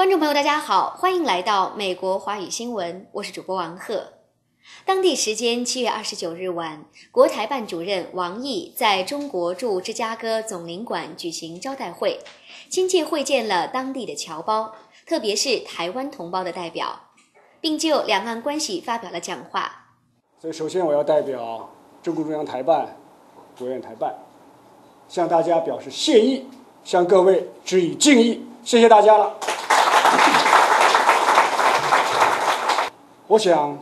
观众朋友，大家好，欢迎来到美国华语新闻，我是主播王贺。当地时间七月二十九日晚，国台办主任王毅在中国驻芝加哥总领馆举行招待会，亲切会见了当地的侨胞，特别是台湾同胞的代表，并就两岸关系发表了讲话。所以，首先我要代表中共中央台办、国务院台办，向大家表示谢意，向各位致以敬意，谢谢大家了。我想，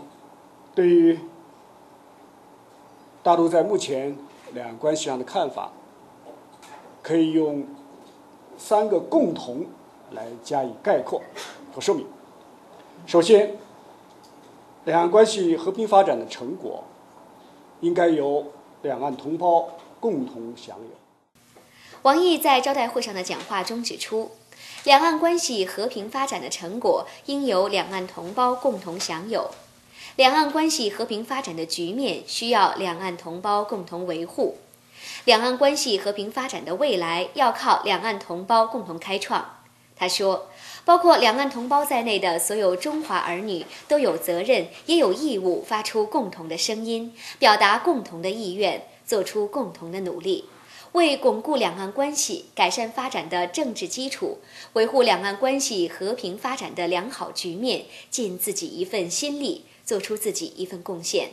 对于大陆在目前两岸关系上的看法，可以用三个共同来加以概括和说明。首先，两岸关系和平发展的成果，应该由两岸同胞共同享有。王毅在招待会上的讲话中指出。两岸关系和平发展的成果应由两岸同胞共同享有，两岸关系和平发展的局面需要两岸同胞共同维护，两岸关系和平发展的未来要靠两岸同胞共同开创。他说，包括两岸同胞在内的所有中华儿女都有责任也有义务发出共同的声音，表达共同的意愿，做出共同的努力。为巩固两岸关系、改善发展的政治基础，维护两岸关系和平发展的良好局面，尽自己一份心力，做出自己一份贡献。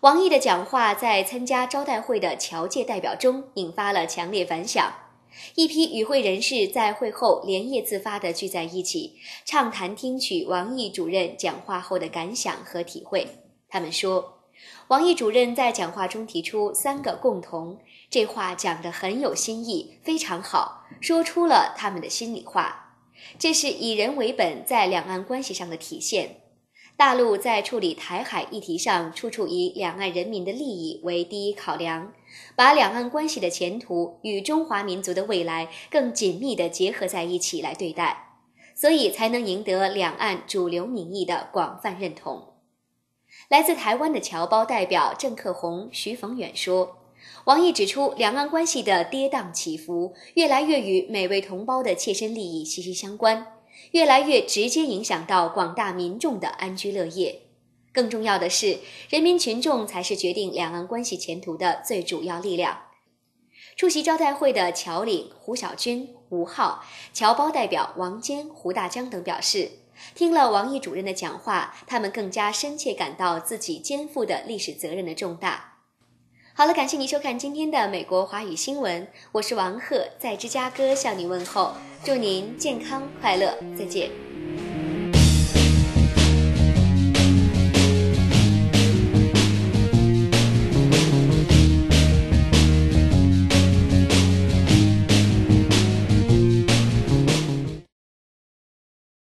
王毅的讲话在参加招待会的侨界代表中引发了强烈反响，一批与会人士在会后连夜自发地聚在一起，畅谈听取王毅主任讲话后的感想和体会。他们说。王毅主任在讲话中提出三个共同，这话讲得很有新意，非常好，说出了他们的心里话。这是以人为本在两岸关系上的体现。大陆在处理台海议题上，处处以两岸人民的利益为第一考量，把两岸关系的前途与中华民族的未来更紧密地结合在一起来对待，所以才能赢得两岸主流民意的广泛认同。来自台湾的侨胞代表郑克宏、徐逢远说：“王毅指出，两岸关系的跌宕起伏，越来越与每位同胞的切身利益息息相关，越来越直接影响到广大民众的安居乐业。更重要的是，人民群众才是决定两岸关系前途的最主要力量。”出席招待会的侨领胡小军、吴浩、侨胞代表王坚、胡大江等表示。听了王毅主任的讲话，他们更加深切感到自己肩负的历史责任的重大。好了，感谢您收看今天的美国华语新闻，我是王贺，在芝加哥向您问候，祝您健康快乐，再见。